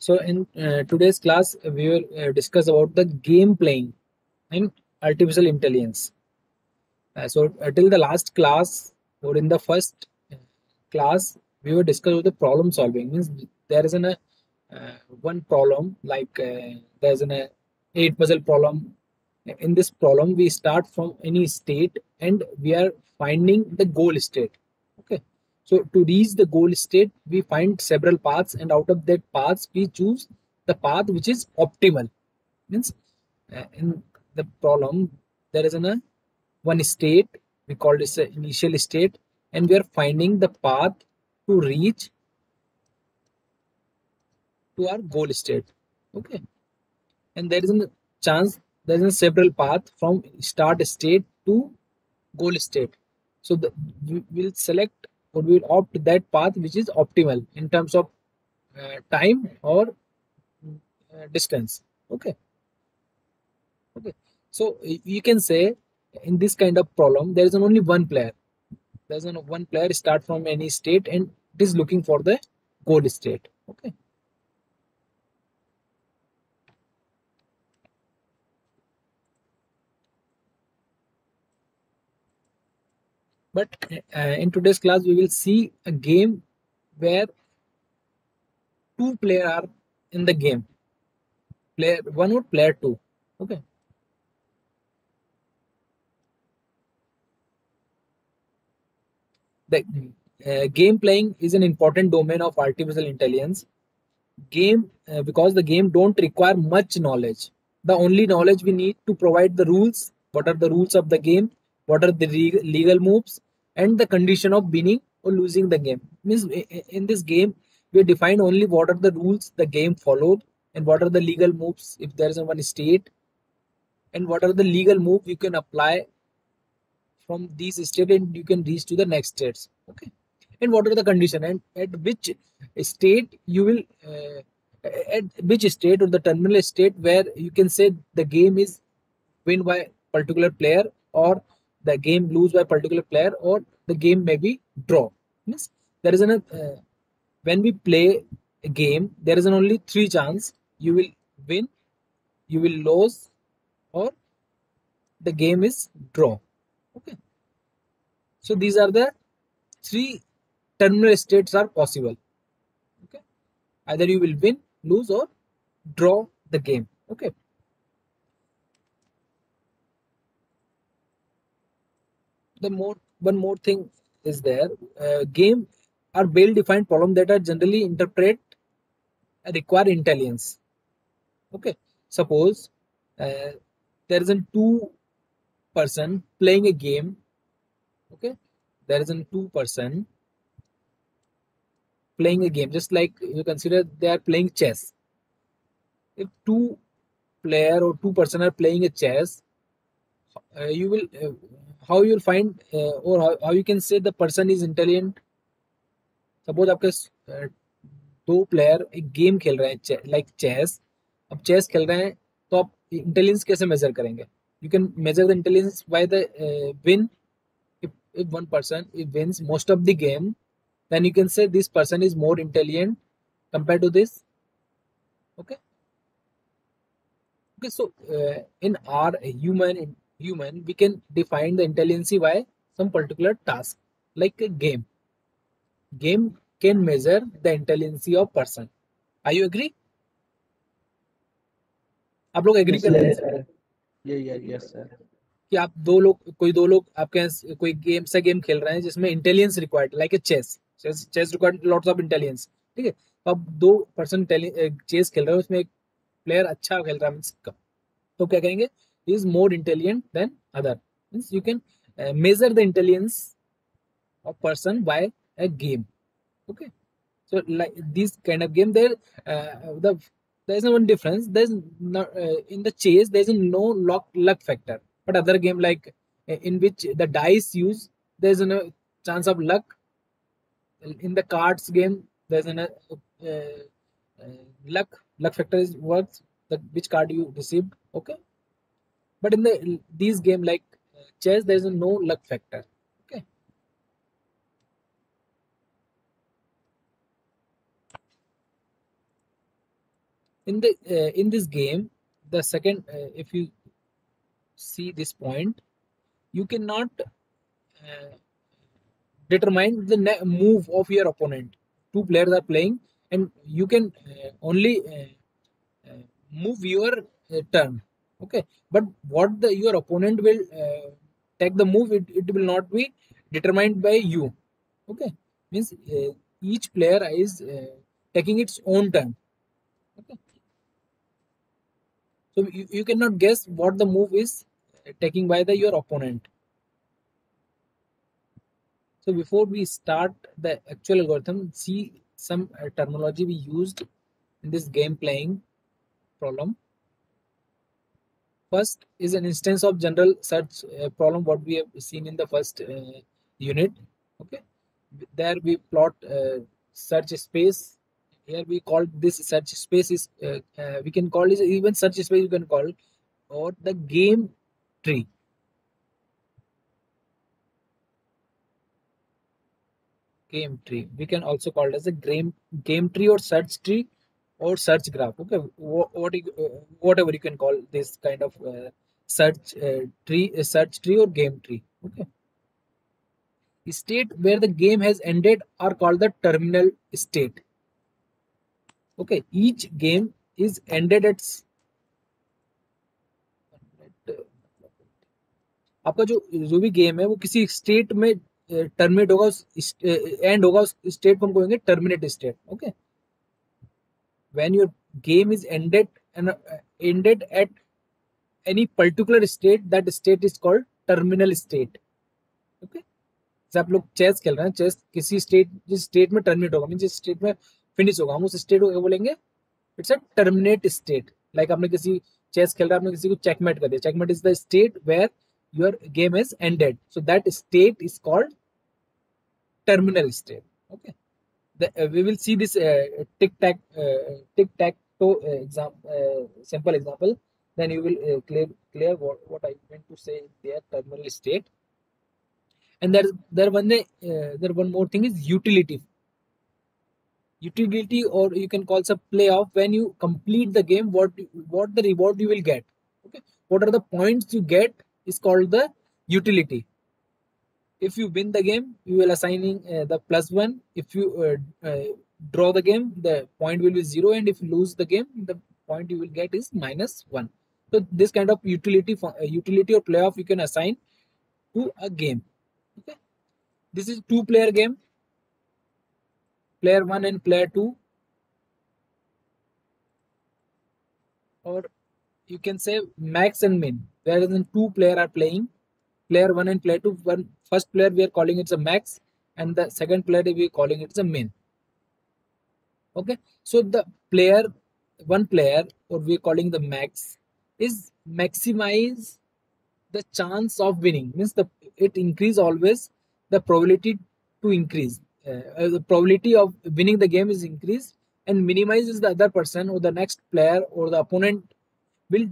So in uh, today's class, we will uh, discuss about the game playing in artificial intelligence. Uh, so uh, till the last class or in the first uh, class, we were discussing the problem solving. Means there is an uh, one problem like uh, there's an eight puzzle problem. In this problem, we start from any state and we are finding the goal state. Okay. So to reach the goal state, we find several paths, and out of that paths, we choose the path which is optimal. Means uh, in the problem, there is an, a one state we call this a initial state, and we are finding the path to reach to our goal state. Okay, and there is a chance there is a several path from start state to goal state. So the, we will select or we opt that path which is optimal in terms of uh, time or uh, distance. Okay. Okay. So you can say in this kind of problem there is only one player. There is only one player start from any state and it is looking for the goal state. Okay. But uh, in today's class, we will see a game where two player are in the game. Player one or player two. Okay. The uh, game playing is an important domain of artificial intelligence. Game uh, because the game don't require much knowledge. The only knowledge we need to provide the rules. What are the rules of the game? What are the legal moves? And the condition of winning or losing the game. Means in this game we define only what are the rules the game followed and what are the legal moves if there is one state and what are the legal move you can apply from these state and you can reach to the next states okay and what are the condition and at which state you will uh, at which state or the terminal state where you can say the game is win by particular player or the game lose by particular player or the game may be draw. Means there is an uh, when we play a game there is an only three chance. You will win you will lose or the game is draw. Okay. So these are the three terminal states are possible. Okay. Either you will win lose or draw the game. Okay the more one more thing is there. Uh, game are well defined problem that are generally interpret require intelligence. Okay. Suppose uh, there is a two person playing a game. Okay. There is a two person playing a game. Just like you consider they are playing chess. If two player or two person are playing a chess uh, you will uh, how you will find uh, or how, how you can say the person is intelligent suppose आपके uh, दो player एक game खेल रहे हैं like chess अब chess खेल रहे हैं तो आप इंटेलिजेंस कैसे मेजर करेंगे you can measure the intelligence by the win if one person if wins most of the game then you can say this person is more intelligent compared to this okay okay so uh, in our human human we can define the intelligence by some particular task like a game game can measure the intelligence of person are you agree आप लोग agree कर रहे हैं. Yeah, yeah, yes, sir. कि आप दो लोग कोई दो लोग आपके कोई गेम से गेम खेल रहे हैं जिसमें intelligence required like a chess chess chess required lots of intelligence ठीक है तो अब दो पर्सन चेस खेल रहे हैं उसमें एक प्लेयर अच्छा खेल रहा है तो क्या कहेंगे is more intelligent than other. Means you can uh, measure the intelligence of person by a game. Okay. So like this kind of game, there uh, the there is no one difference. There is not uh, in the chase. There is no luck luck factor. But other game like uh, in which the dice use, there is no chance of luck. In the cards game, there is a uh, uh, luck luck factor is worth that which card you received. Okay but in the these game like uh, chess there's no luck factor. Okay. In the uh, in this game the second uh, if you see this point you cannot uh, determine the move of your opponent. Two players are playing and you can uh, only uh, move your turn okay. But what the your opponent will uh, take the move it, it will not be determined by you. Okay. Means uh, each player is uh, taking its own turn okay. So you, you cannot guess what the move is taking by the your opponent. So before we start the actual algorithm see some uh, terminology we used in this game playing problem first is an instance of general search uh, problem what we have seen in the first uh, unit okay? There we plot uh, search space. Here we call this search space is uh, uh, we can call this even search space you can call or the game tree. Game tree. We can also call it as a game game tree or search tree or search graph okay what, what uh, whatever you can call this kind of uh, search uh, tree uh, search tree or game tree okay state where the game has ended are called the terminal state okay each game is ended at आपका जो जो भी game है वो किसी state में terminate होगा and होगा उस स्टेट को हम कहेंगे terminate state okay when your game is ended and uh, ended at any particular state that state is called terminal state okay जैसे आप लोग चेस खेल रहे हैं चेस किसी स्टेट जिस स्टेट में टर्मिनेट होगा जिस स्टेट में फिनिश होगा हम उस स्टेट को क्या बोलेंगे it's a terminate state like आपने किसी चेस खेल रहा है आपने किसी को चेकमेट कर दिया checkmate is the state where your game is ended so that state is called terminal state okay The, uh, we will see this uh, tic tac uh, tic tac toe uh, example uh, simple example. Then you will uh, clear clear what, what i meant to say there terminal state. And there there one there one more thing is utility. Utility or you can call a payoff when you complete the game what what the reward you will get. Okay? What are the points you get is called the utility if you win the game you will assigning uh, the plus one. If you uh, uh, draw the game the point will be zero and if you lose the game the point you will get is minus one. So this kind of utility for uh, utility or payoff you can assign to a game. Okay? This is two player game. Player one and player two. Or you can say max and min. Whereas then two player are playing player 1 and player 2 one first player we are calling it the max and the second player we are calling it the min. Okay? So the player one player or we're calling the max is maximize the chance of winning. Means the it increase always the probability to increase. Uh, the probability of winning the game is increased and minimizes the other person or the next player or the opponent will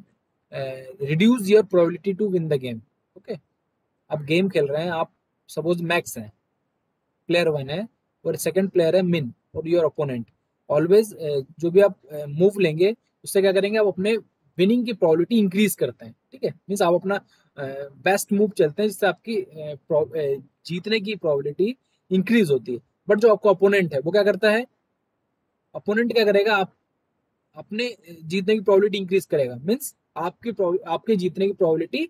uh, reduce your probability to win the game. Okay? आप game खेल रहे हैं आप suppose max हैं player one है और second player है मिन और योर ओपोनेंट ऑलवेज जो भी आप मूव uh, लेंगे उससे क्या करेंगे आप अपने विनिंग की प्रोबेबिलिटी इंक्रीज करते हैं ठीक है? मीन्स आप अपना बेस्ट uh, मूव चलते हैं जिससे आपकी uh, जीतने की प्रॉबिलिटी इंक्रीज होती है. बट जो आपका अपोनेंट है वो क्या करता है? अपोनेंट क्या करेगा? आप अपने जीतने की प्रॉबिलिटी इंक्रीज करेगा. मीन्स आपके आपके जीतने की प्रॉबिलिटी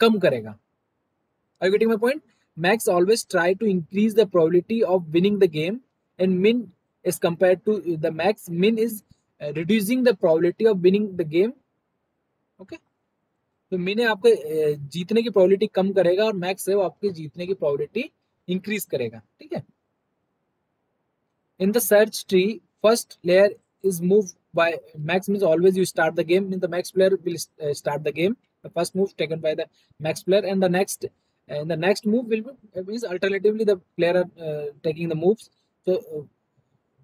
कम करेगा. I getting my point max always try to increase the probability of winning the game and मिन is compare to the max min is reducing the probability of winning the game okay तो मिन आपके uh, जीतने की probability कम करेगा और max है वो आपके जीतने की प्रोबेबिलिटी इंक्रीज करेगा ठीक है in the search tree first layer is moved by max means always you start the game means the max player will uh, start the game the first move taken by the max player and the next and the next move will be is alternatively the player uh, taking the moves so uh,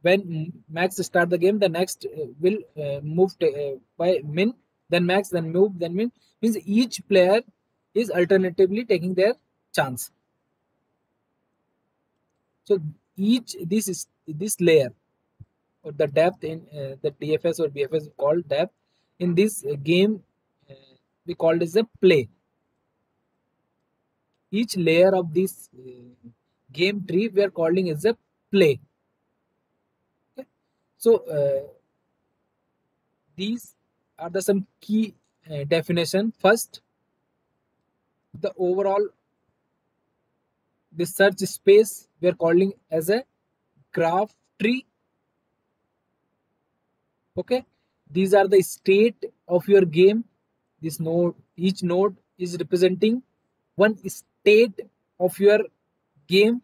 when max start the game the next uh, will uh, move uh, by min then max then move then min means each player is alternatively taking their chance so each this is this layer or the depth in uh, the DFS or BFS called depth. In this game, we called as a ply. Each layer of this uh, game tree we are calling as a ply. Okay. So uh, these are the some key uh, definition. First, the overall the search space we are calling as a graph tree okay these are the state of your game this node each node is representing one state of your game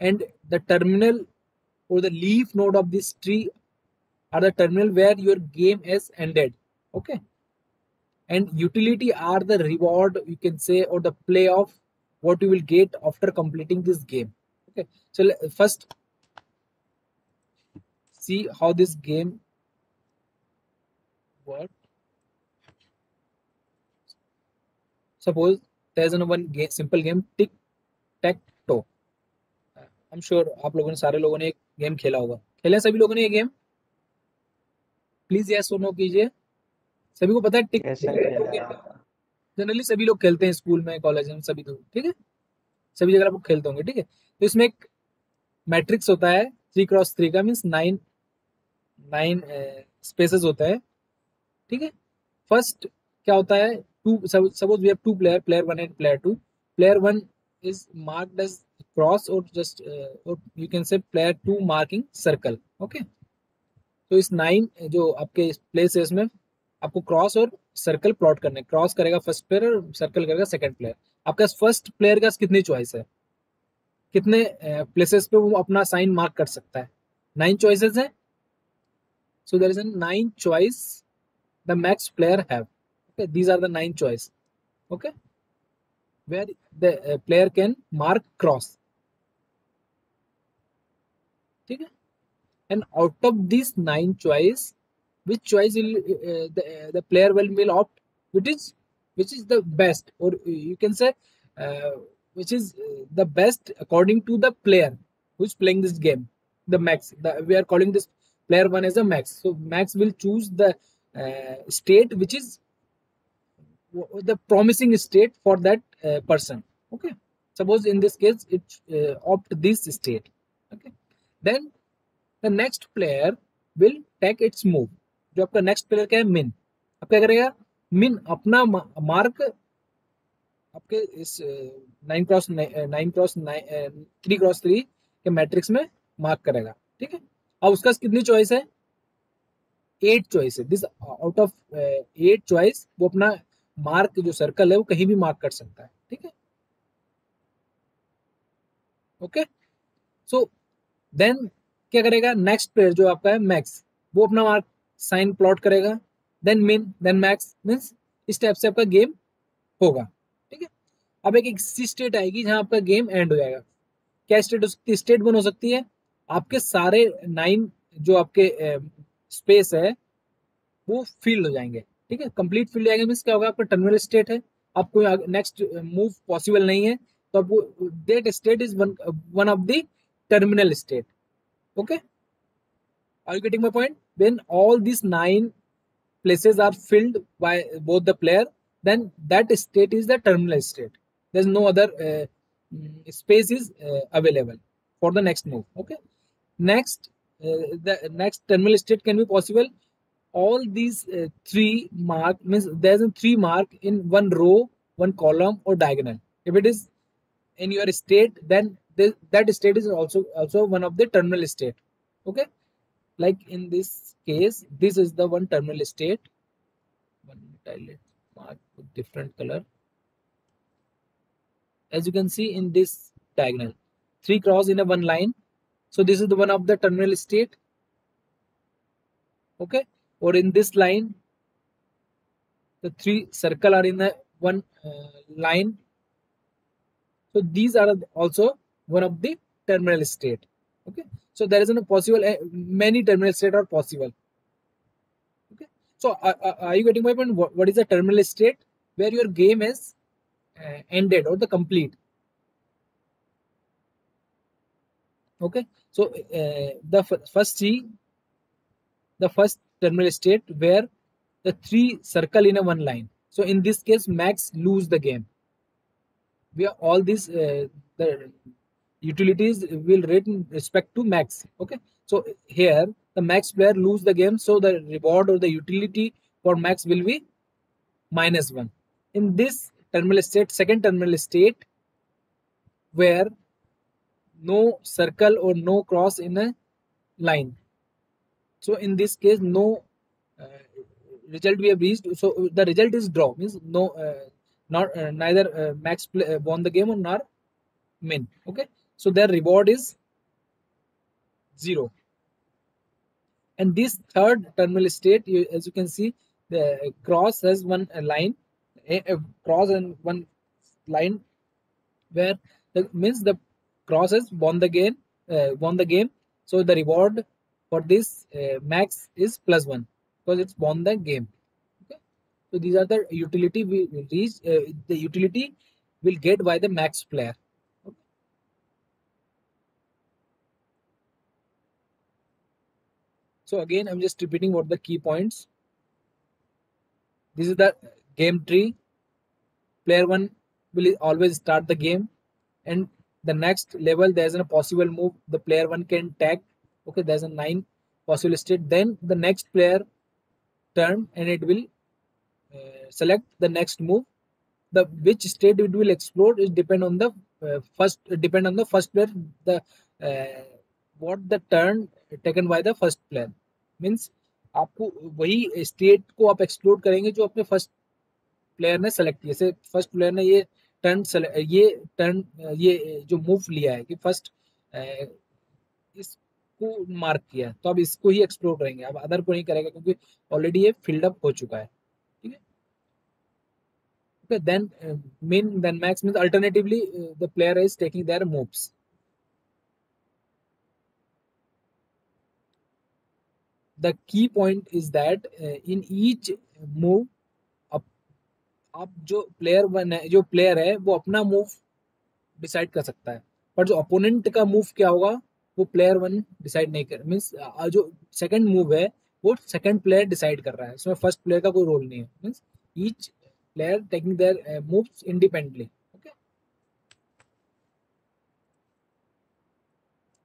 and the terminal or the leaf node of this tree are the terminal where your game has ended okay? And utility are the reward you can say or the play of what you will get after completing this game okay? So first see how this game work suppose there's an one game, simple game tic tac toe I am sure आप लोगों ने सारे लोगों ने एक game खेला होगा। खेले सभी लोगों ने ये गेम प्लीज़ यस नो कीजिए। सभी को पता है टिक जनरली सभी लोग खेलते हैं स्कूल में कॉलेज में सभी लोग ठीक है? सभी जगह आप खेलते होंगे ठीक है? तो इसमें एक मैट्रिक्स होता है थ्री क्रॉस थ्री का मीन्स नाइन नाइन स्पेसेस होता है ठीक है? फ़र्स्ट क्या होता है? two suppose we have two player player 1 and player 2 player 1 is marked as cross or just uh, or you can say player 2 marking circle okay? तो इस नाइन जो आपके प्लेस है इसमें आपको क्रॉस और सर्कल प्लॉट करने क्रॉस करेगा फ़र्स्ट प्लेयर और सर्कल करेगा सेकंड प्लेयर आपका फ़र्स्ट प्लेयर का कितनी चॉइस है? कितने uh, प्लेसेस पे वो अपना साइन मार्क कर सकता है? नाइन चॉइसेस है. So there is an nine choice the max player have these are the nine choice. Okay? Where the uh, player can mark cross. Okay? And out of these nine choice which choice will uh, the, uh, the player will, will opt? Which is which is the best? Or you can say uh, which is the best according to the player who's playing this game the max. The, we are calling this player one as a max. So max will choose the uh, state which is the promising state for that uh, person. Okay? Suppose in this case it uh, opt this state. Okay? Then the next player will take its move. जो आपका next player क्या है? मिन अब क्या करेगा? मिन अपना मार्क आपके इस nine cross nine cross three cross three के मैट्रिक्स में मार्क करेगा। ठीक है? अब उसका कितनी चॉइस है? एट चॉइस है। This out of eight choice वो अपना मार्क जो सर्कल है वो कहीं भी मार्क कर सकता है, ठीक है? ओके? सो देन क्या करेगा? नेक्स्ट प्लेयर जो आपका है मैक्स वो अपना मार्क साइन प्लॉट करेगा then min then max means इस टाइप से आपका गेम होगा, ठीक है? अब एक ऐसी स्टेट आएगी जहाँ आपका गेम एंड हो जाएगा। क्या स्टेट हो सकती है? स्टेट वन हो सकती है। आपके सारे नाइन जो आपके स्पेस है, वो फ़ील्ड हो जाएँगे। ठीक है कंप्लीट फ़ील्ड जाएँगे मीन क्या होगा आपका टर्मिनल स्टेट है आपको नेक्स्ट मूव पॉसिबल नहीं है तो आपको that state is one of the terminal state okay are you getting my point when all this nine places are filled by both the player then that state is the terminal state there's no other uh, space is uh, available for the next move okay next uh, the next terminal state can be possible all these uh, three mark means there's a three mark in one row one column or diagonal. If it is in your state then that state is also also one of the terminal state. Okay? Like in this case this is the one terminal state. One tile mark with different color. As you can see in this diagonal three cross in a one line. So this is the one of the terminal state. Okay. Or in this line, the three circle are in the one uh, line. So these are also one of the terminal state. Okay. So there is a possible, uh, many terminal state are possible. Okay. So uh, uh, are you getting my point? What, what is the terminal state? Where your game is uh, ended or the complete. Okay. So uh, the first three the first terminal state where the three circle in a one line. So in this case, max lose the game. We are all these uh, the utilities will in respect to max. Okay, so here the max player lose the game, so the reward or the utility for max will be minus one. In this terminal state, second terminal state, where no circle or no cross in a line. So in this case, no uh, result we have reached. So the result is draw. Means no, uh, not uh, neither max play, won the game or nor min. Okay. So their reward is zero. And this third terminal state, you, as you can see, the cross has one line, a, a cross and one line where the means the cross has won the game, uh, won the game. So the reward for this uh, max is plus one because it's won the game. Okay. So these are the utility we reach. Uh, the utility will get by the max player. So again, I'm just repeating what the key points. This is the game tree. Player one will always start the game, and the next level there's a possible move. The player one can tag. Okay, there's a nine possible state. Then the next player turn, and it will uh, select the next move. The which state it will explode is depend on the uh, first depend on the first player. The uh, what the turn taken by the first player means आपको वही state को आप explore करेंगे जो अपने first player ने select किया जैसे फ़र्स्ट प्लेयर ने ये टर्न ये टर्न ये जो मूव लिया है कि फ़र्स्ट इसको मार्क किया तो अब इसको ही एक्सप्लोर करेंगे। अब अदर को नहीं करेगा क्योंकि ऑलरेडी ये फिल्ड अप हो चुका है ठीक है? Then max means alternatively uh, the player is taking their moves. The key point is that uh, in each move आप जो प्लेयर वन है जो प्लेयर है वो अपना मूव डिसाइड कर सकता है। पर जो अपोनेंट का मूव क्या होगा? वो प्लेयर वन डिसाइड नहीं कर मीन्स जो सेकंड मूव है, वो सेकेंड प्लेयर डिसाइड कर रहा है इसमें फ़र्स्ट प्लेयर का कोई रोल नहीं है means each player taking their moves independently okay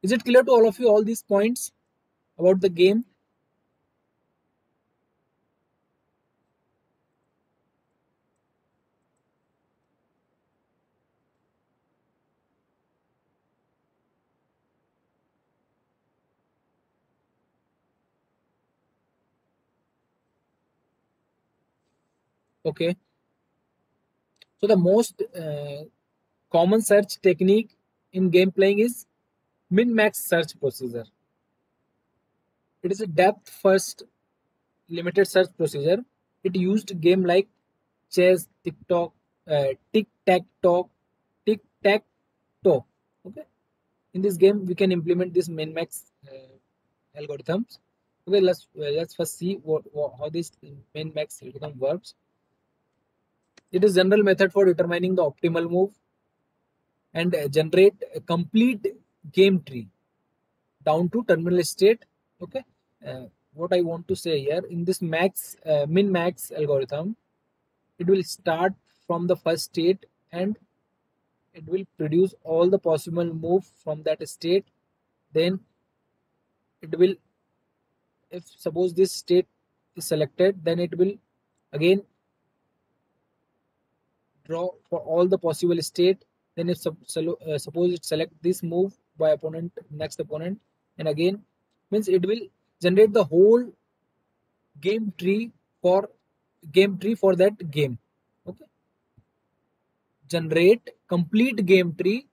is it clear to all of you all these points about the game? Okay. So the most uh, common search technique in game playing is min max search procedure. It is a depth first limited search procedure. It used game like chess tiktok uh, tic tac toe tic tac toe. Okay. In this game we can implement this min max uh, algorithms. Okay let's let's first see what, what how this min max algorithm works it is general method for determining the optimal move and generate a complete game tree down to terminal state. Okay. Uh, what I want to say here in this max uh, min max algorithm, it will start from the first state and it will produce all the possible move from that state. Then it will, if suppose this state is selected, then it will again draw for all the possible state then if uh, suppose it select this move by opponent next opponent and again means it will generate the whole game tree for game tree for that game okay? Generate complete game tree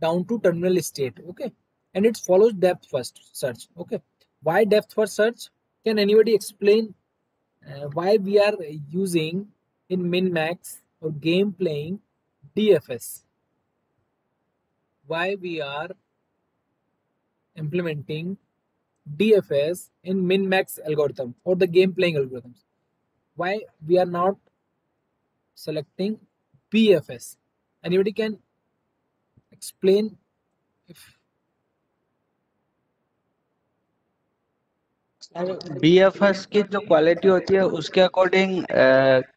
down to terminal state okay? And it follows depth first search okay? Why depth first search? Can anybody explain uh, why we are using in min max or game playing DFS. Why we are implementing DFS in min-max algorithm or the game playing algorithms. Why we are not selecting BFS. Anybody can explain if B F S की जो quality होती है उसके according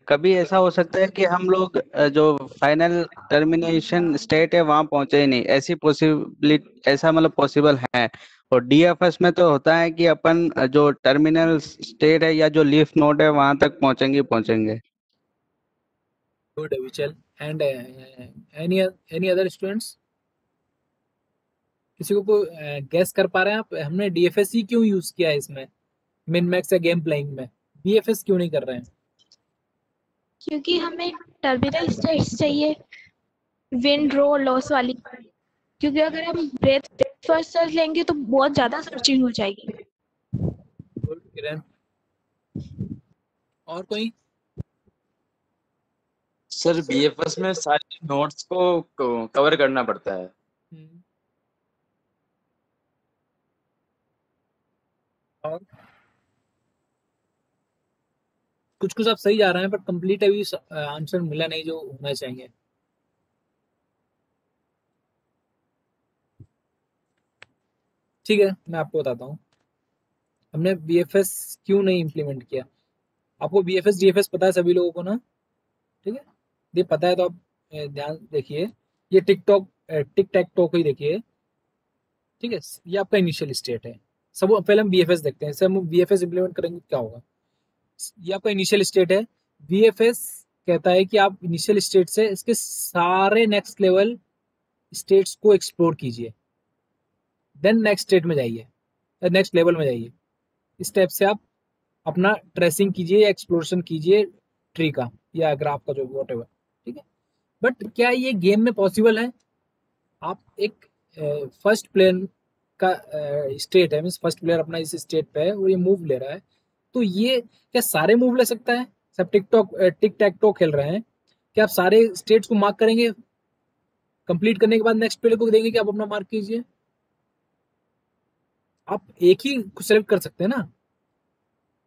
कभी ऐसा हो सकता है कि हम लोग जो फाइनल टर्मिनेशन स्टेट है वहाँ पहुँचे ही नहीं। ऐसी पॉसिबिलिटी ऐसा मतलब पॉसिबल है। और डीएफएस में तो होता है कि अपन जो टर्मिनल स्टेट है या जो लीफ नोड है वहाँ तक पहुँचेंगे पहुँचेंगे। And uh, any any other students? किसी को गैस कर पा रहे हैं आप? हमने डीएफएस ही क्यों यूज़ किया है इसमें? मिन मैक्स या गेम प्लेइंग में? बीएफएस क्यों नहीं कर रहे हैं? क्योंकि हमें टर्मिनल स्टेट्स चाहिए। विंड रो लॉस वाली। क्योंकि अगर हम ब्रेथ फ़र्स्ट सर्च लेंगे तो बहुत ज़्यादा सर्चिंग हो जाएगी। और कोई? सर बीएफएस में सारे नोट्स को कवर करना पड़ता है। और कुछ कुछ आप सही जा रहे हैं पर कंप्लीट अभी आंसर मिला नहीं जो होना चाहिए। ठीक है, मैं आपको बताता हूँ। हमने बी एफ़ एस क्यों नहीं इम्प्लीमेंट किया? आपको B F S D F S पता है सभी लोगों को ना? ठीक है? ये पता है तो आप ध्यान देखिए। ये टिकटॉक टिक टैक टॉक ही देखिए। ठीक है? ये आपका इनिशियल स्टेट है। सब पहले हम एस देखते हैं। इससे हम बी एफ़ एस इम्प्लीमेंट करेंगे, क्या होगा? ये आपका इनिशियल स्टेट है। एस कहता है कि आप इनिशियल स्टेट से इसके सारे नेक्स्ट लेवल स्टेट्स को एक्सप्लोर कीजिए। देन नेक्स्ट स्टेट में जाइए नेक्स्ट लेवल में जाइए। इस स्टेप से आप अपना ट्रेसिंग कीजिए या एक्सप्लोरेशन कीजिए ट्री का, या ग्राफ का, जो वॉट ठीक है? बट क्या ये गेम में पॉसिबल है? आप एक फ़र्स्ट प्लेयर का स्टेट है मीन्स फ़र्स्ट प्लेयर अपना इस स्टेट पे है और ये मूव ले रहा है। तो ये क्या सारे मूव ले सकता है? सब टिकटॉक टिक टैक टॉक खेल रहे हैं। क्या आप सारे स्टेट्स को मार्क करेंगे? कंप्लीट करने के बाद नेक्स्ट प्लेयर को देंगे कि आप अपना मार्क कीजिए। आप एक ही सेलेक्ट कर सकते हैं ना।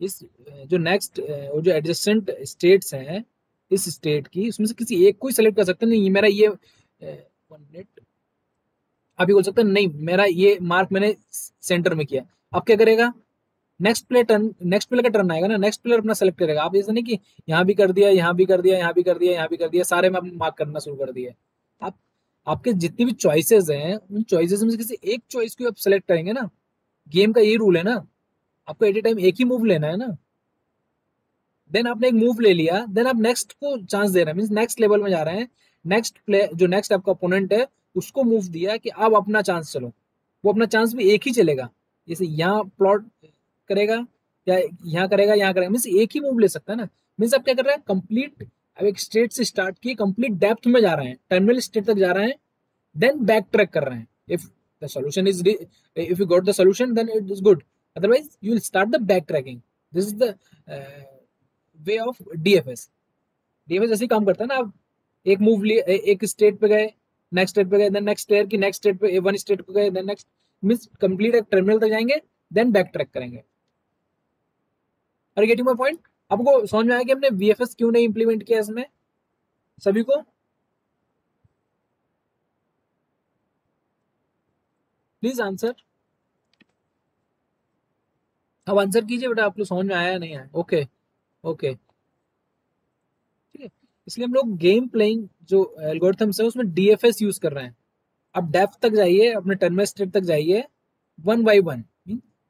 इस, जो नेक्स्ट जो एडजस्टेंट स्टेट्स हैं, इस स्टेट की, उसमें से किसी एक को ही सेलेक्ट कर सकते हैं। नहीं, मेरा ये वन मिनट आप ये बोल सकते हैं, नहीं, मेरा ये मार्क मैंने सेंटर में किया। अब क्या करेगा? Next player turn next player का टर्न आएगा ना नेक्स्ट प्लेयर अपना सेलेक्ट करेगा। आप ऐसा नहीं कि यहाँ भी कर दिया, यहाँ भी कर दिया, यहाँ भी कर दिया, यहाँ भी कर दिया, सारे में आपने मार्क करना शुरू कर दिया। आप, आपके जितनी भी चॉइसेस हैं, उन चॉइसेस में से किसी एक चॉइस को आप सेलेक्ट करेंगे ना गेम का यही रूल है ना। आपको एट ए टाइम एक ही मूव लेना है ना। देन आपने एक मूव ले लिया देन आप नेक्स्ट को चांस दे रहे हैं मीन नेक्स्ट लेवल में जा रहे हैं। नेक्स्ट प्ले जो नेक्स्ट आपका ओपोनेंट है उसको मूव दिया कि अब अपना चांस चलो। वो अपना चांस भी एक ही चलेगा। जैसे यहाँ प्लॉट करेगा या यहाँ करेगा यहाँ करेगा। मीन्स एक ही मूव ले सकता है ना। मीन्स आप क्या कर रहे हैं? कंप्लीट अब एक स्टेट से स्टार्ट किए कंप्लीट डेप्थ में जा रहे हैं। टर्मिनल स्टेट तक जा रहे हैं। देन बैक ट्रैक कर रहे हैं। If the solution is if you got the solution then it is good otherwise you will start the backtracking. This is the uh, way of dfs dfs ऐसे काम करता है ना। आप एक मूव लिए एक स्टेट पे गए नेक्स्ट स्टेट पे गए देन नेक्स्ट प्लेयर की नेक्स्ट स्टेट पे वन स्टेट पे गए देन नेक्स्ट मींस कंप्लीट एक टर्मिनल तक जाएँगे देन बैक ट्रैक करेंगे। और गेटिंग माय पॉइंट आपको समझ में आया कि हमने वीएफएस क्यों नहीं इंप्लीमेंट किया इसमें? सभी को? प्लीज़ आंसर अब आंसर कीजिए, बेटा आप लोग समझ में आया नहीं आया। ओके ओके इसलिए हम लोग गेम प्लेइंग जो एल्गोरिथम्स है उसमें डीएफएस यूज़ कर रहे हैं। आप डेप्थ तक जाइए अपने टर्मिनल स्टेट तक जाइए one by one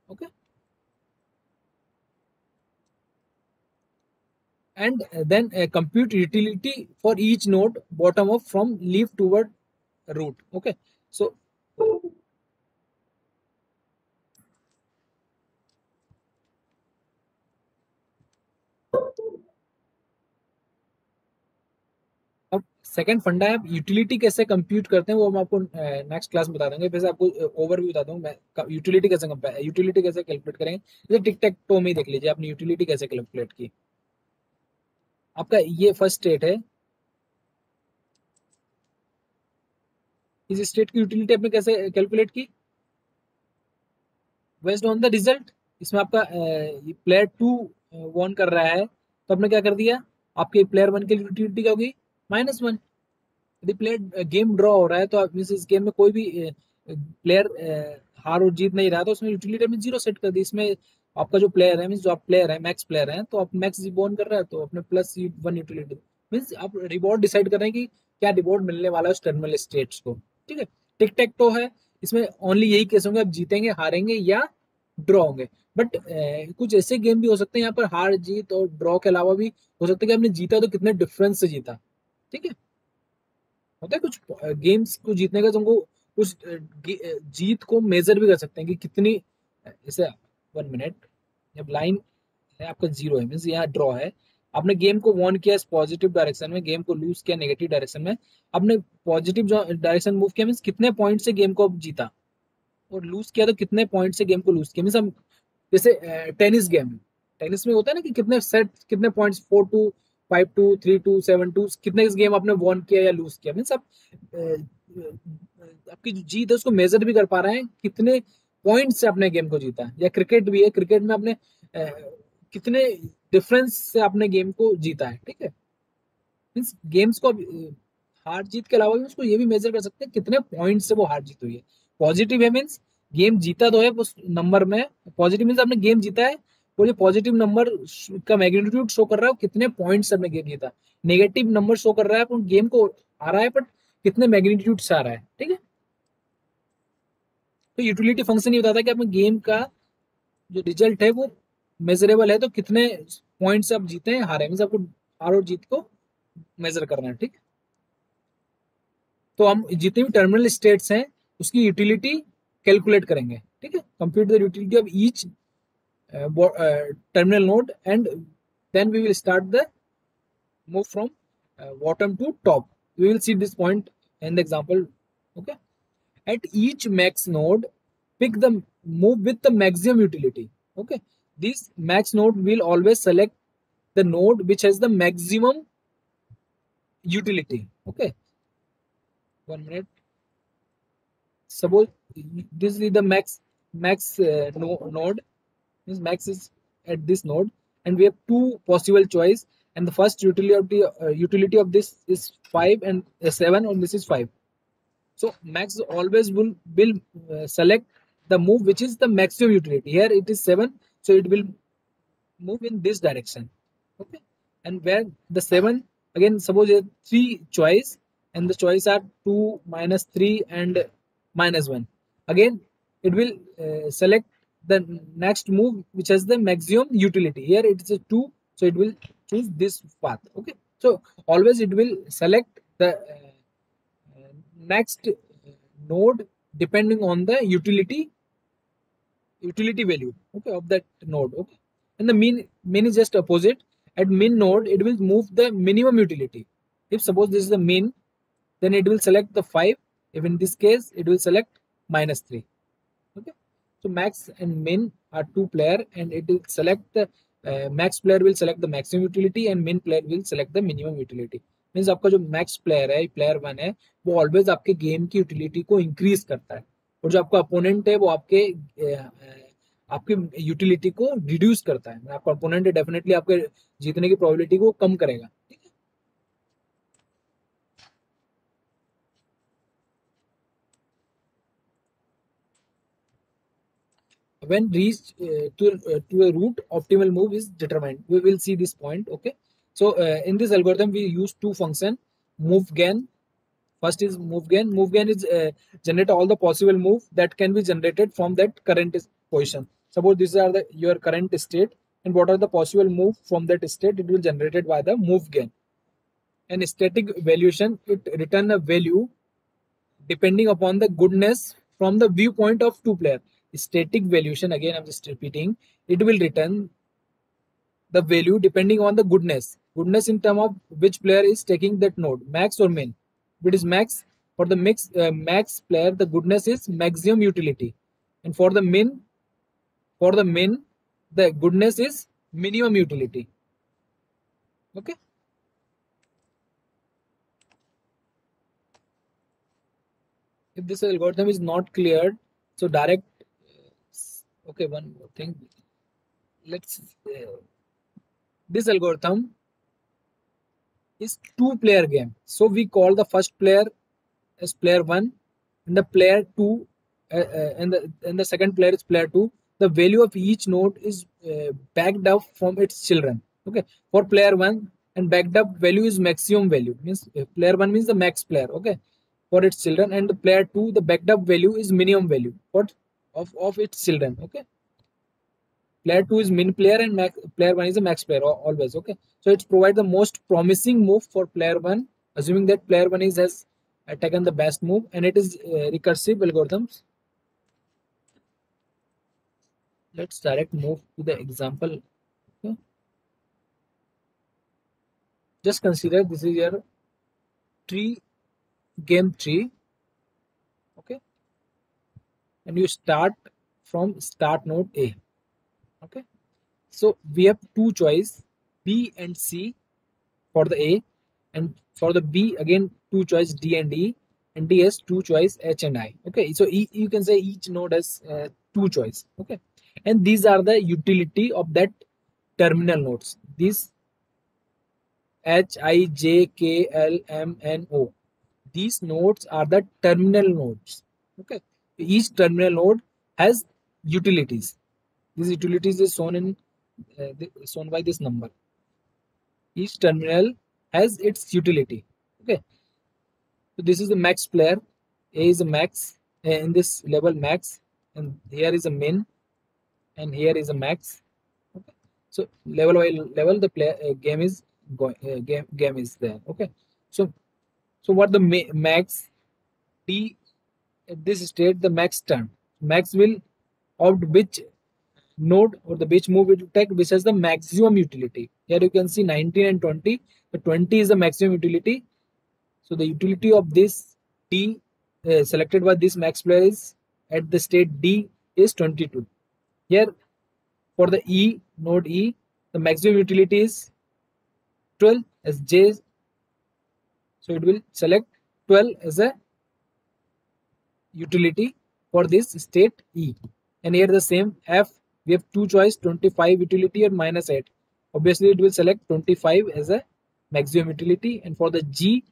okay then uh, compute utility for each node bottom up from leaf toward root okay? So अब सेकंड फंडा है यूटिलिटी कैसे कंप्यूट करते हैं, वो हम आपको नेक्स्ट क्लास में बता देंगे। वैसे आपको ओवरव्यू बता दूँ यूटिलिटी कैसे यूटिलिटी कैसे कैलकुलेट करेंगे। जैसे टिक टैक टो में देख लीजिए, आपने यूटिलिटी कैसे कैलकुलेट की। आपका ये फ़र्स्ट स्टेट है। इस स्टेट की यूटिलिटी आपने कैसे कैलकुलेट की? बेस्ड ऑन द रिज़ल्ट इसमें आपका प्लेयर टू वॉन कर रहा है। तो आपने क्या कर दिया? आपके प्लेयर वन के लिए यूटिलिटी क्या होगी? Minus one. यदि प्लेयर गेम ड्रॉ हो रहा है तो आप इस गेम में कोई भी प्लेयर हार और जीत नहीं रहा तो उसमें यूटिलिटी में ज़ीरो सेट कर दी। इसमें आपका जो प्लेयर है, मीन्स जो आप प्लेयर है, मैक्स प्लेयर है तो आप मैक्स रिबॉर्न कर रहे हैं तो अपने प्लस वन यूटिलिटी। मीन्स आप रिवॉर्ड डिसाइड कर रहे हैं कि क्या रिवॉर्ड मिलने वाला है उस टर्मिनल स्टेट्स को, ठीक है? टिक टैक तो है, इसमें ओनली यही केस होंगे, आप जीतेंगे, हारेंगे या ड्रॉ होंगे। बट कुछ ऐसे गेम भी हो सकते हैं, यहाँ पर हार, जीत और ड्रॉ के अलावा भी हो सकता है कि आपने जीता तो कितने डिफरेंस से जीता। ठीक है? होता है कुछ गेम्स को जीतने का तुमको उस जीत को मेजर भी कर सकते हैं कि कितनी जैसे वन मिनट जब लाइन आपका ज़ीरो है मीन्स यहाँ ड्रॉ है। आपने गेम को वॉन किया पॉजिटिव डायरेक्शन में गेम को लूज किया नेगेटिव डायरेक्शन में, आपने पॉजिटिव डायरेक्शन मूव किया मीन्स कितने पॉइंट से गेम को आप जीता? और लूज किया तो कितने पॉइंट से गेम को लूज किया? मीन्स हम, जैसे टेनिस गेम टेनिस में होता है ना कि कितने सेट कितने points four two five two three two seven two कितने इस गेम आपने वॉन किया या लूज किया? मीन्स आप आपकी जो जीत है, उसको मेजर भी कर पा रहे हैं कितने पॉइंट से अपने गेम को जीता या क्रिकेट भी है क्रिकेट में आपने कितने डिफरेंस से अपने गेम को जीता है, ठीक है? मीन्स गेम्स को हार जीत के अलावा भी उसको ये भी मेजर कर सकते हैं कितने पॉइंट से वो हार जीत हुई है। पॉजिटिव है मीन्स गेम जीता तो है, उस नंबर में पॉजिटिव मीन्स आपने गेम जीता है और ये पॉजिटिव नंबर का मैग्नीट्यूड शो कर रहा है कितने पॉइंट से आपने गेम जीता नेगेटिव नंबर शो कर रहा है गेम को आ रहा है बट कितने मैग्नीट्यूड से आ रहा है, ठीक है? तो यूटिलिटी फ़ंक्शन ये बताता है कि अपने गेम का जो रिज़ल्ट है, वो मेजरेबल है तो कितने पॉइंट से आप जीते हैं, हारे मीन आपको हार और जीत को मेजर करना है, ठीक? तो हम जितने भी टर्मिनल स्टेट्स हैं, उसकी यूटिलिटी कैलकुलेट करेंगे, ठीक है? Compute the utility of each Uh, uh, terminal node and then we will start the move from uh, bottom to top. We will see this point in the example okay? At each max node pick the move with the maximum utility okay? This max node will always select the node which has the maximum utility okay? One minute. Suppose this is the max max uh, node means max is at this node and we have two possible choice and the first utility of the uh, utility of this is 5 and uh, 7 and this is 5 so max always will will uh, select the move which is the maximum utility. Here it is 7, so it will move in this direction. Okay. And where the 7, again suppose you 3 choice and the choice are 2, minus 3 and minus 1. Again it will uh, select the next move which has the maximum utility. Here it is a 2, so it will choose this path. Okay. So always it will select the uh, next node depending on the utility utility value okay of that node okay and the mean mean is just opposite at min node it will move the minimum utility if suppose this is the min then it will select the 5 if in this case it will select minus 3 okay so max and min are two player and it will select the uh, max player will select the maximum utility and min player will select the minimum utility means आपका जो max player है player one है वो always आपके game की utility को increase करता है और जो आपका अपोनेंट है वो आपके आपके यूटिलिटी को रिड्यूस करता है आपका अपोनेंट है डेफिनेटली आपके जीतने की प्रोबेबिलिटी को कम करेगा when reached uh, to, uh, to a root optimal move is determined we will see this point okay So uh, in this algorithm, we use two function MOVEGEN. First is MOVEGEN. Move gain is uh, generate all the possible move that can be generated from that current position. Suppose these are the your current state and what are the possible move from that state it will generated by the MOVEGEN. And static valuation it return a value depending upon the goodness from the viewpoint of two player. Static valuation again I'm just repeating it will return the value depending on the goodness. Goodness in term of which player is taking that node max or min. If it is max for the mix uh, max player the goodness is maximum utility. And for the min for the min the goodness is minimum utility. Okay? If this algorithm is not cleared so direct okay one more thing let's uh, this algorithm is two player game. So we call the first player as player one and the player two uh, uh, and the and the second player is player two. the value of each node is uh, backed up from its children. Okay, for player one and backed up value is maximum value means uh, player one means the max player. Okay, for its children and the player two the backed up value is minimum value what of of its children. Okay, player two is min player and max, player one is a max player always. Okay, so it provides the most promising move for player one, assuming that player one is has taken the best move and it is uh, recursive algorithms let's direct move to the example okay. just consider this is your tree game tree and you start from start node a. Okay? So we have two choice b and c for the a. And for the b again two choice d and e. And d has two choice h and i. Okay? So e, you can say each node has uh, two choice. Okay? And these are the utility of that terminal nodes. These h i j k l m n o. These nodes are the terminal nodes. Okay each terminal node has utilities. These utilities is shown in uh, shown by this number. Each terminal has its utility. Okay. So this is the max player. A is a max in this level max and here is a min and here is a max. Okay. So level by level the play uh, game is going uh, game game is there. Okay. So so what the ma max t at this state the max turn. Max will opt which node or the which move it will take which has the maximum utility. Here you can see 19 and 20 the 20 is the maximum utility. So the utility of this t uh, selected by this max player is at the state d is 22 here for the E node E, the maximum utility is 12 as J. So it will select 12 as a utility for this state E. And here the same F, we have two choice 25 utility or minus 8. Obviously it will select 25 as a maximum utility and for the G,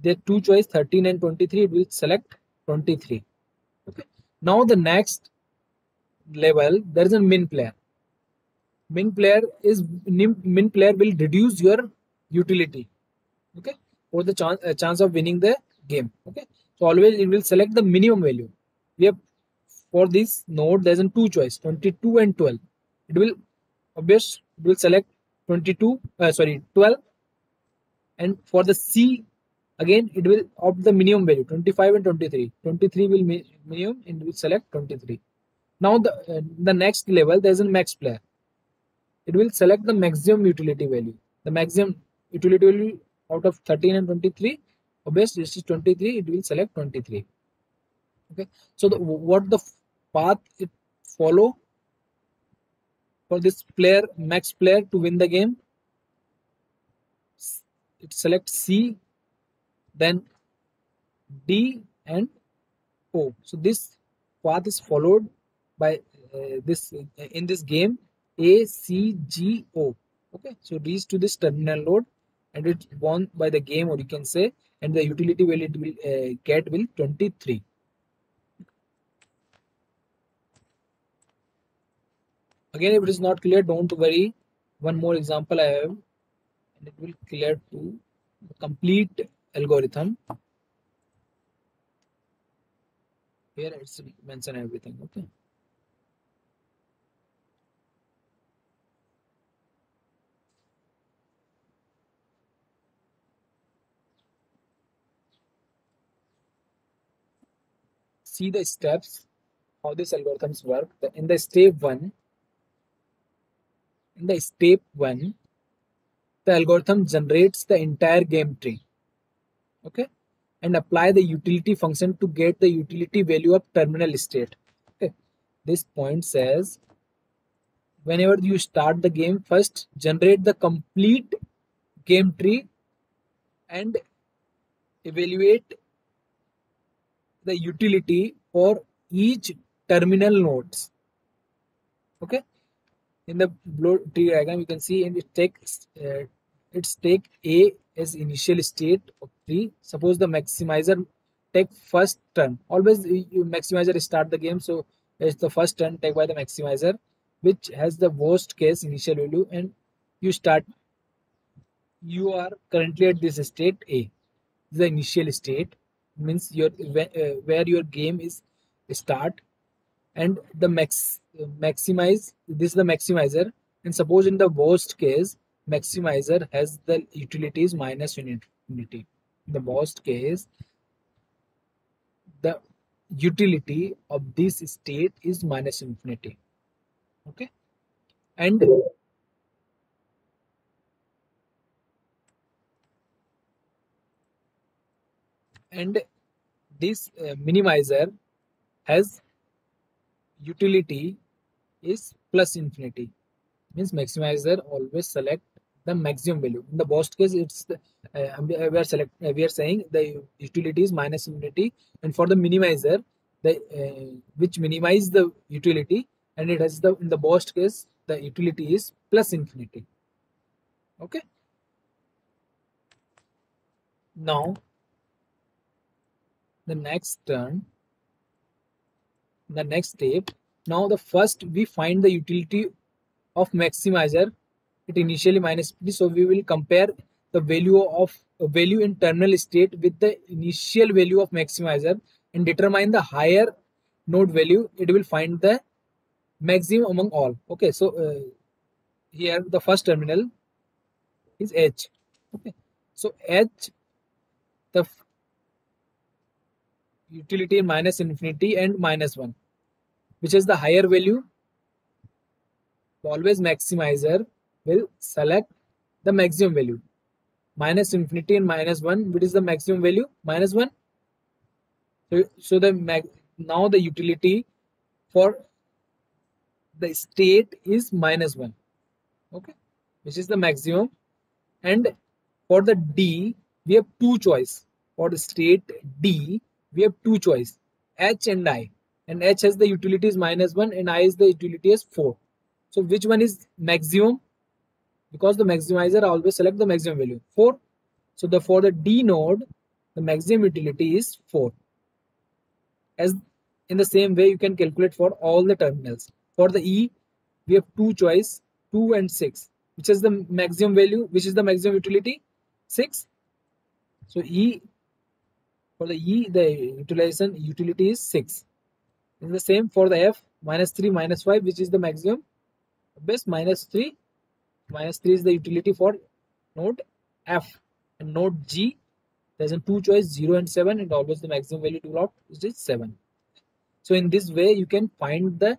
there two choice 13 and 23, it will select 23. Okay. Now the next level there is a min player min player is min player will reduce your utility okay for the chance uh, chance of winning the game okay so always it will select the minimum value. We have for this node there's a two choice 22 and 12 it will obvious it will select 22 uh, sorry 12 and for the c again it will opt the minimum value 25 and 23 23 will minimum and will select 23 now the, uh, the next level, there's a max player. It will select the maximum utility value. The maximum utility value out of 13 and 23, obviously this is 23, it will select 23. Okay, so the, what the path it follow for this player, max player to win the game? It selects C, then D and O. So this path is followed by uh, this uh, in this game a c g o okay so reach to this terminal node and it's won by the game or you can say and the utility value it will uh, get will 23 again if it is not clear don't worry. One more example i have and it will clear to complete algorithm. Here it's mention everything okay see the steps how these algorithms work in the step one in the step one the algorithm generates the entire game tree okay and apply the utility function to get the utility value of terminal state okay. This point says whenever you start the game first generate the complete game tree and evaluate the utility for each terminal nodes. Okay? In the blow tree diagram you can see and it takes uh, its take a as initial state of tree. Suppose the maximizer take first turn. Always you maximizer start the game so it's the first turn take by the maximizer which has the worst case initial value and you start you are currently at this state a. The initial state means your uh, where your game is start and the max maximize this is the maximizer. And suppose in the worst case maximizer has the utilities minus infinity in the worst case the utility of this state is minus infinity. Okay? And and this uh, minimizer has utility is plus infinity. Means maximizer always select the maximum value. In the worst case it's the, uh, we are select uh, we are saying the utility is minus infinity and for the minimizer the uh, which minimize the utility and it has the in the worst case the utility is plus infinity. Okay? Now the next turn the next step. Now the first we find the utility of maximizer. It initially minus p so we will compare the value of uh, value in terminal state with the initial value of maximizer and determine the higher node value. It will find the maximum among all. Okay so uh, here the first terminal is h. Okay so h the utility minus infinity and minus 1 which is the higher value. Always maximizer will select the maximum value. Minus infinity and minus 1 which is the maximum value? Minus 1 so, so the now the utility for the state is minus 1 okay? Which is the maximum. And for the d we have two choice. For the state d we have two choice h and i. And h has the utilities minus 1 and i is the utility as 4 so which one is maximum? Because the maximizer always select the maximum value 4 so the for the d node the maximum utility is 4 as in the same way you can calculate for all the terminals. For the e we have two choice 2 and 6 which is the maximum value which is the maximum utility? 6 so e for the e the utilization utility is 6 is the same for the f minus 3 minus 5 which is the maximum. Base minus 3 minus 3 is the utility for node f. And node g there's a two choice 0 and 7 and always the maximum value to lot is 7 so in this way you can find the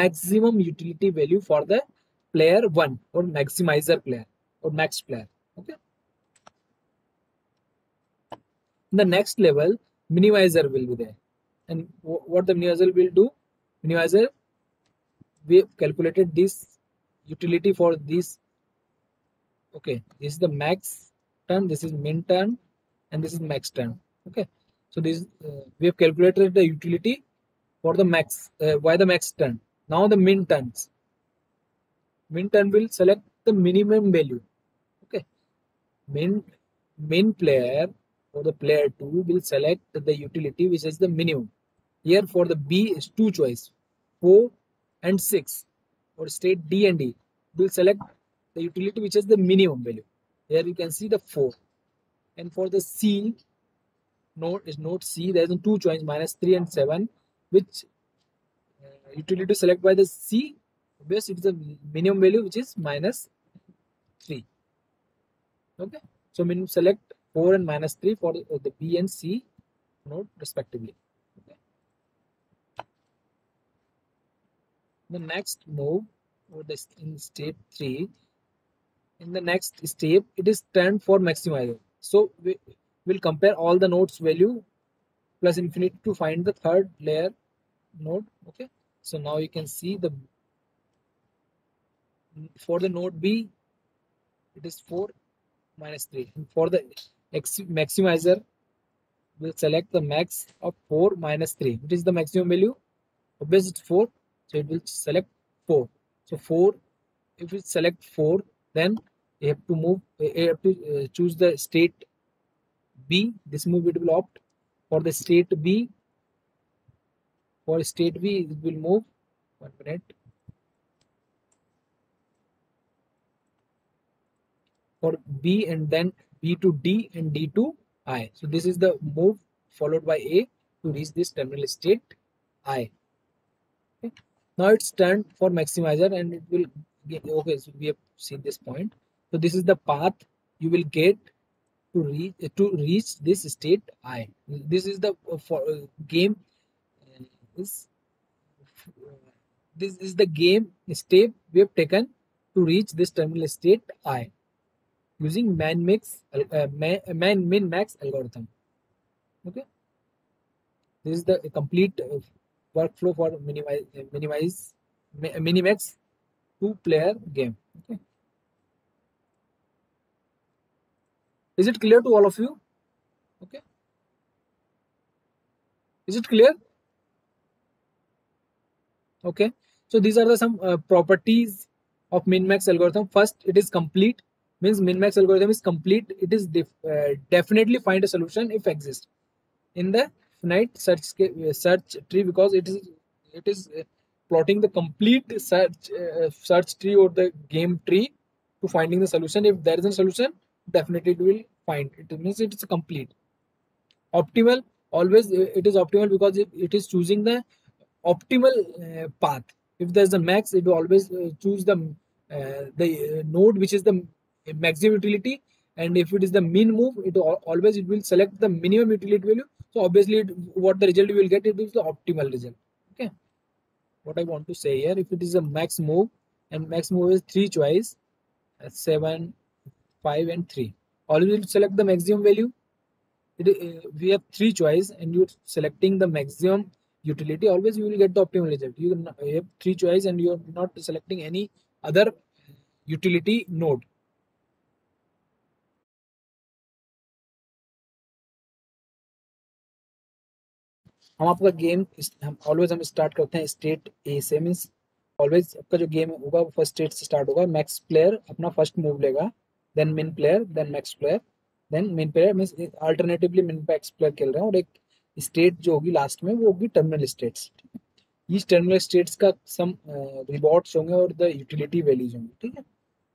maximum utility value for the player 1 or maximizer player or max player okay in the next level minimizer will be there. And what the minimizer will do? Minimizer we have calculated this utility for this okay this is the max turn this is min turn and this is max turn okay. So this uh, we have calculated the utility for the max uh, why the max turn? Now the min turns. Min turn will select the minimum value okay. Min min player for the player 2 will select the utility which is the minimum here for the b is two choice 4 and 6 or state D and D will select the utility which is the minimum value. Here you can see the 4. And for the C node is node C, there is two choice minus 3 and 7 which uh, utility to select by the C base it is the minimum value which is minus 3. Okay. So minimum select 4 and minus 3 for the, B and C node respectively. the next move or the in step 3 in the next step it is turned for maximizer so we will compare all the nodes value plus infinity to find the third layer node. Okay. So now you can see the for the node b it is 4 minus 3 and for the maximizer will select the max of 4 minus 3 which is the maximum value? Obviously it's 4 so it will select 4 so 4 if we select 4 then you have to move you have to uh, choose the state b. This move it will opt for the state b. For state b it will move one minute. For b and then b to d and d to i. So this is the move followed by a to reach this terminal state i. Okay. now it's turned for maximizer and it will get, okay so we have seen this point. So this is the path you will get to reach to reach this state i. This is the uh, for uh, game uh, is this is the game step we have taken to reach this terminal state i using man mix uh, man, man min max algorithm. Okay? This is the complete uh, workflow for minimize minimize minimax two player game. Okay? Is it clear to all of you? Okay? Is it clear? Okay? So these are the some uh, properties of min-max algorithm. First it is complete means min-max algorithm is complete. It is def uh, definitely find a solution if exist in the finite search uh, search tree because it is it is uh, plotting the complete search uh, search tree or the game tree to finding the solution. If there is a solution definitely it will find. It means it is complete. Optimal always uh, it is optimal because it, it is choosing the optimal uh, path. If there's a max it will always uh, choose the uh, the node which is the maximum utility and if it is the min move it always it will select the minimum utility value. So obviously it, what the result you will get it is the optimal result. Okay? What i want to say here if it is a max move and max move is three choice seven five and three. Always will select the maximum value. It, uh, we have three choice and you're selecting the maximum utility always you will get the optimal result. You, you have three choice and you're not selecting any other utility node हम आपका game हम always हम start करते हैं state A से means always आपका जो game होगा वो फ़र्स्ट स्टेट से स्टार्ट होगा। मैक्स प्लेयर अपना फ़र्स्ट मूव लेगा। Then min player then max player then min player means alternatively min max player खेल रहे हैं। और एक स्टेट जो होगी लास्ट में वो होगी टर्मिनल स्टेट्स इस टर्मिनल स्टेट्स का सम रिवॉर्ड्स होंगे और द यूटिलिटी वैल्यूज़ होंगे। ठीक है?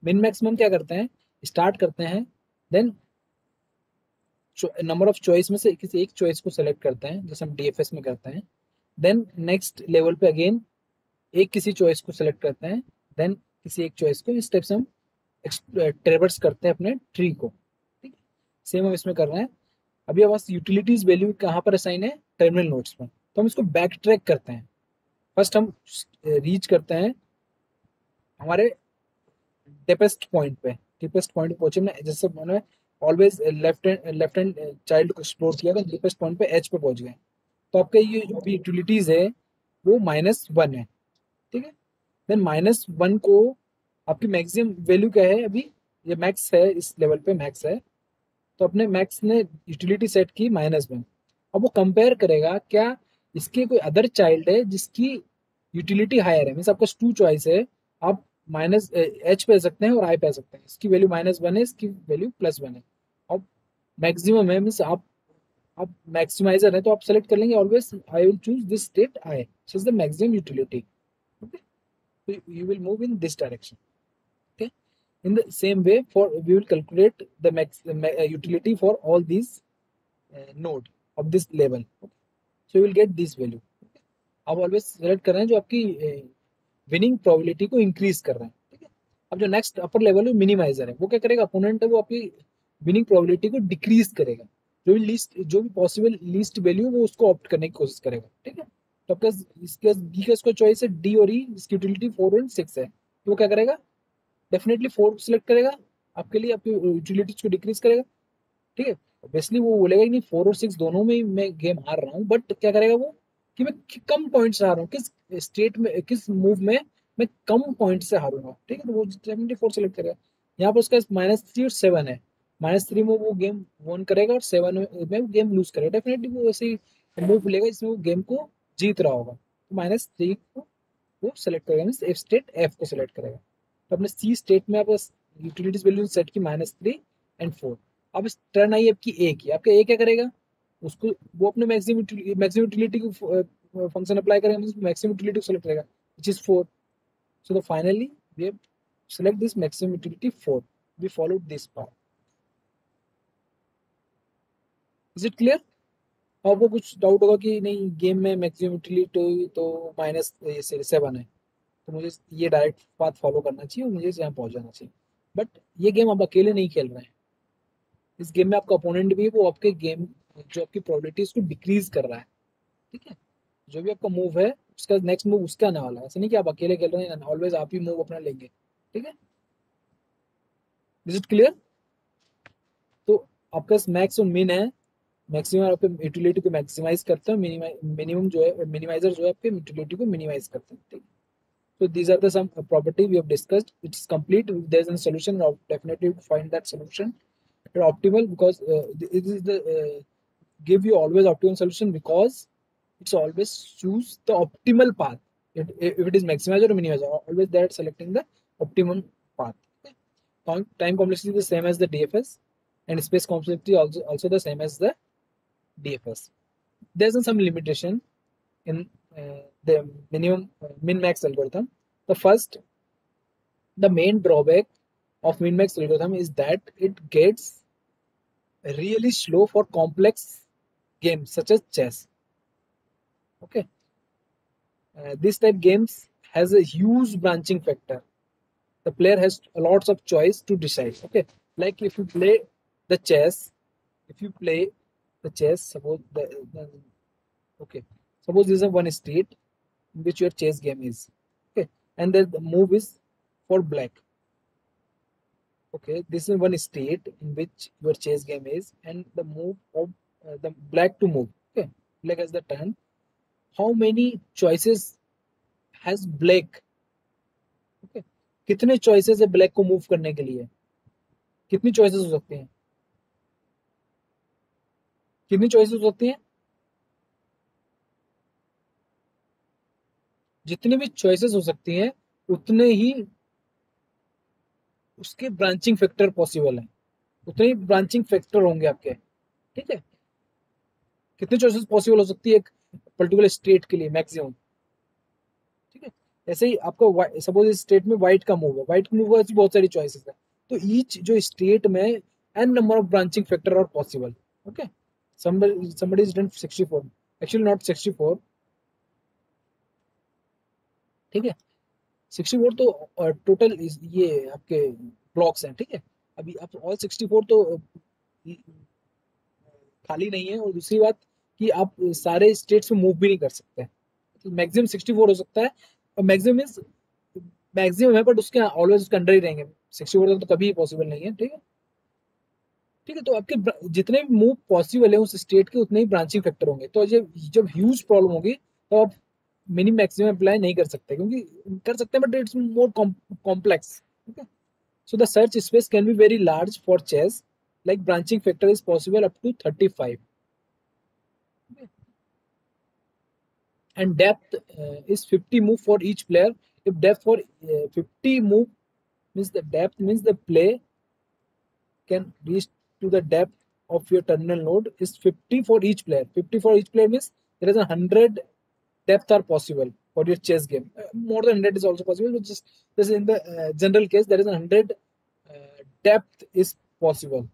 मिन मैक्सिमम क्या करते हैं? स्टार्ट करते हैं। देन नंबर ऑफ़ चॉइस में से किसी एक चॉइस को सेलेक्ट करते हैं, जैसे हम डीएफएस में करते हैं देन नेक्स्ट लेवल पे अगेन एक किसी चॉइस को सेलेक्ट करते हैं देन किसी एक चॉइस को, इस टाइप से हम ट्रेवर्स करते हैं अपने ट्री को, ठीक? सेम हम इसमें कर रहे हैं। अभी हमारे यूटिलिटीज वैल्यू कहाँ पर असाइन है? टर्मिनल नोट्स पर। तो हम इसको बैक ट्रैक करते हैं। फ़र्स्ट हम रीच करते हैं हमारे डेपेस्ट पॉइंट पे। डीपेस्ट पॉइंट पहुँचे जैसे मैंने always left hand left hand child को एक्सप्लोर किया था डीपेस्ट पॉइंट पे एच पे पहुँच गए। तो आपके ये जो भी यूटिलिटीज है, वो माइनस वन है, ठीक है? देन माइनस वन को आपकी मैक्सिमम वैल्यू क्या है अभी? ये मैक्स है, इस लेवल पे मैक्स है। तो अपने मैक्स ने यूटिलिटी सेट की माइनस वन अब वो कंपेयर करेगा, क्या इसके कोई अदर चाइल्ड है जिसकी यूटिलिटी हायर है? मीन आपका टू चॉइस है, आप माइनस एच पे सकते हैं और आई पे सकते हैं। इसकी वैल्यू माइनस वन है, इसकी वैल्यू प्लस वन है। मैक्सिमम है मीन्स आप आप मैक्सिमाइजर है तो आप सेलेक्ट कर लेंगे always I will choose this state I so is the maximum utility okay you will move in this direction okay? In the same way for we will calculate the max uh, utility for all these uh, node of this level okay? so you will get this? आप always select कर रहे हैं जो आपकी winning uh, probability को increase कर रहे हैं ठीक है? अब जो नेक्स्ट अपर लेवल है मिनिमाइजर है। वो क्या करेगा? अपोनेंट है वो आपकी विनिंग प्रोबेबिलिटी को डिक्रीज करेगा। जो भी लीस्ट जो भी पॉसिबल लीस्ट वैल्यू वो उसको ऑप्ट करने की कोशिश करेगा ठीक है? तो आपका इसके बी का इसको चॉइस है डी और ई e, इसकी यूटिलिटी फोर एंड सिक्स है। तो वो क्या करेगा? डेफिनेटली फोर सिलेक्ट करेगा आपके लिए आपकी यूटिलिटीज को डिक्रीज करेगा ठीक है? ऑब्वियसली वो बोलेगा नहीं फोर और सिक्स दोनों में मैं गेम हार रहा हूँ बट क्या करेगा वो? कि मैं कम पॉइंट से हार रहा किस स्टेट में किस मूव में मैं कम पॉइंट से हारूँगा ठीक है? तो वो डेफिनेटली फोर सेलेक्ट करेगा। यहाँ पर उसका माइनस थ्री और सेवन है। माइनस थ्री में वो गेम वन करेगा और सेवन में वो गेम लूज करेगा। डेफिनेटली वो ऐसे मूव लेगा जिसमें वो गेम को जीत रहा होगा। तो माइनस थ्री को वो सेलेक्ट करेगा मीन एफ़ स्टेट एफ़ को सेलेक्ट करेगा। तो अपने सी स्टेट में आप यूटिलिटीज वैल्यू सेट की माइनस थ्री एंड फोर अब इस टर्न आई आपकी ए की। आपका ए क्या करेगा? उसको वो अपने मैक्सिमम मैक्सिमम यूटिलिटी को फ़ंक्शन अप्लाई करेंगे मैक्सिमम यूटिलिटी को सेलेक्ट करेगा which is four so the finally we have select this maximum utility 4 we followed this path is it clear? आपको कुछ डाउट होगा कि नहीं गेम में मैक्सिमम यूटिलिटी तो माइनस सेवन है। तो मुझे ये डायरेक्ट पाथ फॉलो करना चाहिए और मुझे यहाँ पहुँच जाना चाहिए। बट ये गेम आप अकेले नहीं खेल रहे हैं। इस गेम में आपका अपोनेंट भी है, वो आपके गेम जो आपकी प्रोबेबिलिटी उसको डिक्रीज कर रहा है। ठीक है? जो भी आपका मूव है, उसका नेक्स्ट मूव उसका आने वाला है। ऐसा नहीं कि आप अकेले खेल रहे हैं ऑलवेज आप ही मूव अपना लेंगे। ठीक है? इज़ इट क्लियर तो आपका मैक्स और मिन है। मैक्सिमम आपके यूटिलिटी को मैक्सिमाइज करते हैं मिनिमम जो है मिनिमाइजर जो है आपके यूटिलिटी को मिनिमाइज करते हैं ठीक है so these are the some property we have discussed it's complete if there's a solution I'll definitely find that solution They're optimal because uh, it is the uh, give you always optimal solution because it's always choose the optimal path it, if it is maximizer or minimizer always they're selecting the optimum path okay? time, time complexity is the same as the dfs and space complexity also also the same as the dfs there's some limitation in uh, the minimum uh, min max algorithm. The first the main drawback of min max algorithm is that it gets really slow for complex games such as chess. Okay. Uh, this type games has a huge branching factor. The player has a lots of choice to decide. Okay. Like if you play the chess if you play the chess suppose the, the okay suppose this is one state in which your chess game is okay and then the move is for black okay this is one state in which your chess game is and the move of uh, the black to move okay black has the turn how many choices has black okay कितने choices है black को move करने के लिए कितनी choices हो सकती हैं कितनी हो सकती हैं? जितनी भी चॉइसेस हो सकती हैं, उतने ही उसके ब्रांचिंग फैक्टर पॉसिबल है। उतने ही ब्रांचिंग फैक्टर होंगे आपके। ठीक है? कितनी चॉइसेस पॉसिबल हो सकती है एक पर्टिकुलर स्टेट के लिए मैक्सिमम ठीक है? ऐसे ही आपको सपोज़ इस स्टेट में व्हाइट का मूव है। व्हाइट का मूव ऐसी बहुत सारी चॉइसेस है। तो ईच जो स्टेट में n number of branching factor are possible okay somebody is done 64 actually, not 64 ठीक है? सिक्सटी फोर तो टोटल ये आपके ब्लॉक्स हैं, ठीक है? अभी आप ऑल सिक्सटी फोर तो खाली नहीं है और दूसरी बात कि आप सारे स्टेट्स में मूव भी नहीं कर सकते मैक्सिमम सिक्सटी फोर हो सकता है और मैक्सिमम मीन्स मैक्सिमम है बट उसके ऑलवेज उसके अंडर ही रहेंगे। सिक्सटी फोर तो कभी पॉसिबल नहीं है, ठीक है? ठीक है तो आपके जितने भी मूव पॉसिबल है उस स्टेट के उतने ही ब्रांचिंग फैक्टर होंगे। तो जब जब ह्यूज प्रॉब्लम होगी तो आप मिनिम मैक्सिमम अप्लाई नहीं कर सकते, क्योंकि कर सकते हैं बट इट्स मोर कॉम्प्लेक्स ठीक है? So the search space can be very large for chess like branching factor is possible up to thirty five and depth is fifty move for each player if depth for fifty move means the depth means the play can reach to the depth of your terminal node is 50 for each player 50 for each player means there is a 100 depth are possible for your chess game. Uh, more than 100 is also possible, but just this in the uh, general case, there is a 100 uh, depth is possible.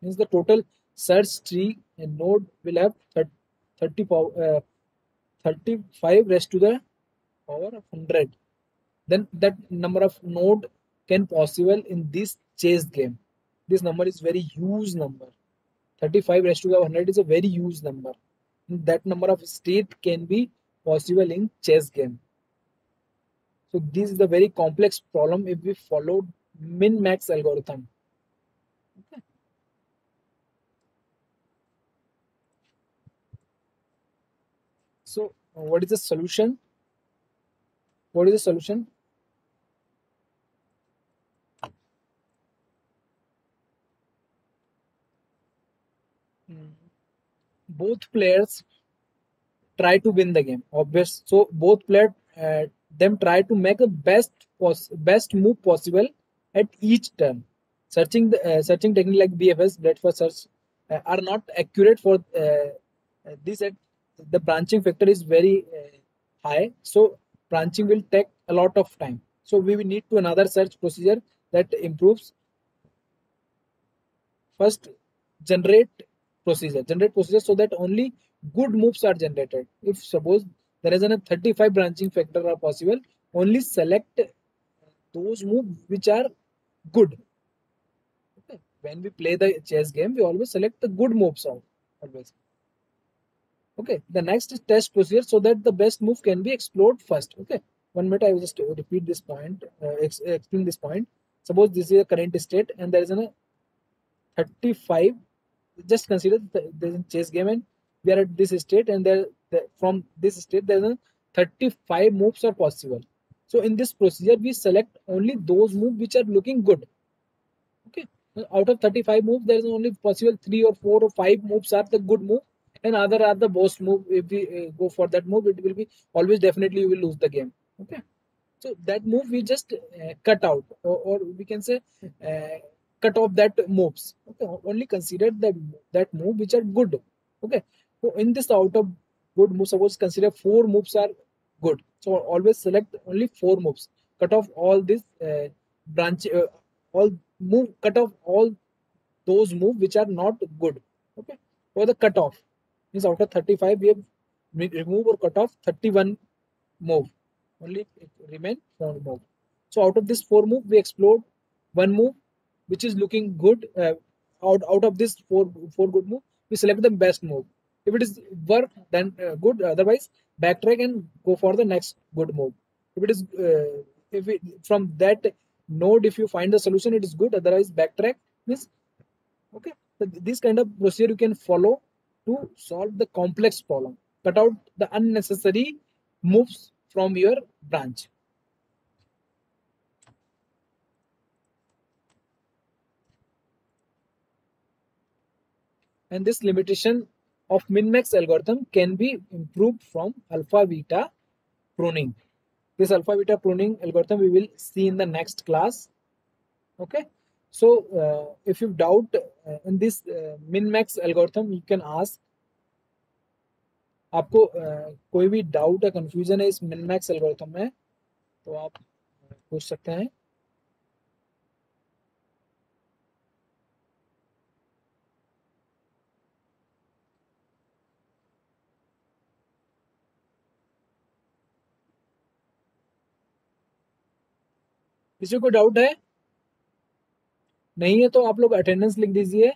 Means the total search tree and node will have 30 power, 35 raised to the power of 100. Then that number of node can possible in this chess game. This number is very huge number. 35 raised to the 100 is a very huge number. That number of state can be possible in chess game. So this is a very complex problem if we followed min-max algorithm. Okay. So what is the solution? What is the solution? Both players try to win the game obvious. So both players uh, them try to make the best best move possible at each turn. Searching the uh, searching technique like bfs breadth first search uh, are not accurate for uh, this at the branching factor is very uh, high. So branching will take a lot of time. So we will need to another search procedure that improves. First generate procedure generate procedure so that only good moves are generated. If suppose there is a 35 branching factor are possible only select those moves which are good. Okay. when we play the chess game we always select the good moves out always. Okay. The next is test procedure so that the best move can be explored first. Okay. One minute i will just repeat this point uh, explain this point. Suppose this is a current state and there is a 35 just consider the, chess game and we are at this state and there the, from this state there's a 35 moves are possible. So in this procedure we select only those moves which are looking good. Okay? Out of 35 moves there is only possible three or four or five moves are the good move and other are the worst move. If we uh, go for that move it will be always definitely you will lose the game. Okay? So that move we just uh, cut out or, or, we can say uh, cut off that moves. Okay only consider that that move which are good. Okay so in this out of good moves suppose consider four moves are good. So always select only four moves. Cut off all this uh, branch uh, all move cut off all those move which are not good. Okay for the cut off means out of 35 we have remove or cut off 31 move. Only remain four move. So out of this four move we explored one move which is looking good uh, out out of this four four good move we select the best move. If it is work then uh, good. Otherwise backtrack and go for the next good move. If it is uh, if it, from that node if you find the solution it is good. Otherwise backtrack means okay. So this kind of procedure you can follow to solve the complex problem. Cut out the unnecessary moves from your branch and this limitation of min-max algorithm can be improved from alpha beta pruning. This alpha beta pruning algorithm we will see in the next class. Okay. So uh, if you doubt uh, in this uh, min-max algorithm, you can ask आपको uh, कोई भी doubt या confusion है इस min max algorithm में तो आप पूछ सकते हैं किसी को डाउट है? नहीं है तो आप लोग अटेंडेंस लिख दीजिए।